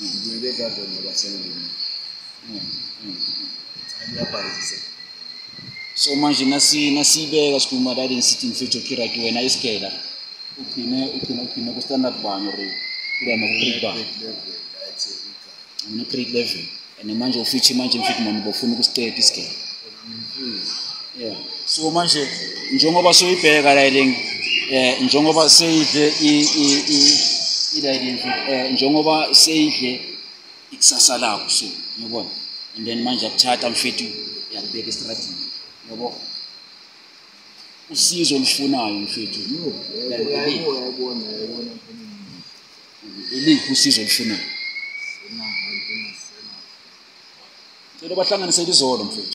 Nimeleta hapo nimebasana hivi. Hajapariza. So manje nasi nasibeka sikhuluma that ngisithi ngifetho kira kiwe na isikela. Ukhine ukhine ukhine ku standard banyo re. Kula ma grade ba. Mina grade level. And manje ufithi manje mfithi mama bofuna ukusteady isikela. Yeah. So manje njengoba soyibheka la elengi eh njengoba seyidle i i ilike imfihlo eh, njengoba seyidle ikusasa lakho so uyabona and then manje akuthatha mfethu yakubeka estratini yabo usizo olufunayo mfethu no uyabona uyabona eliphi usizo olufunayo Selo bahlanganisele izolo mfethu.